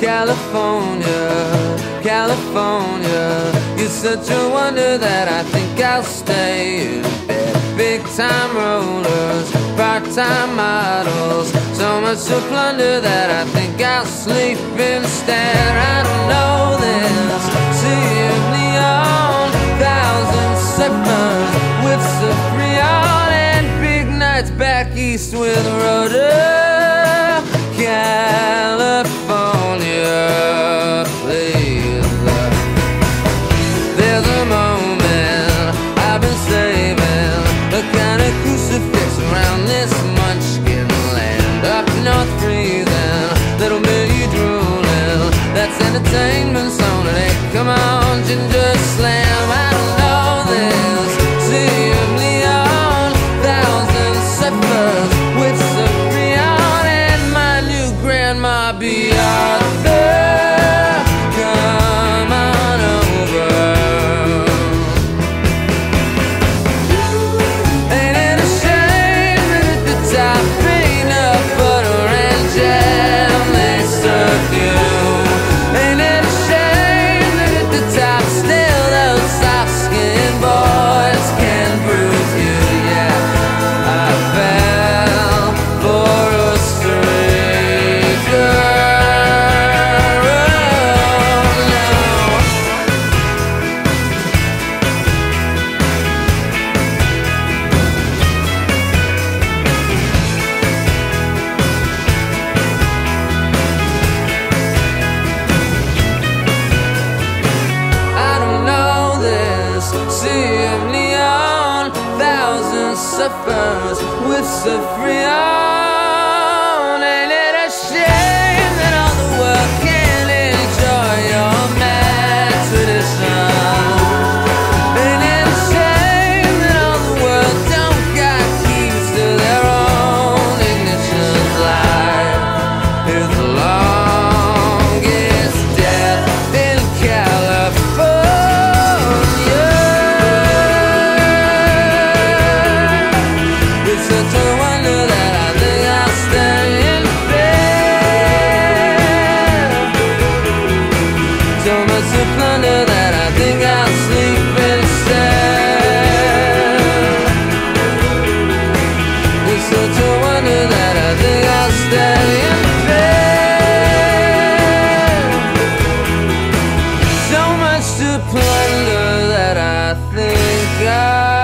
California, California. You're such a wonder that I think I'll stay in bed. Big time rollers, part time models. So much to plunder that I think I'll sleep instead. I don't know this. Sea of neon, thousand sippers, whips of Freon, and big nights back east with rotors. Come on, Ginger Slam. suffers with suffering. think I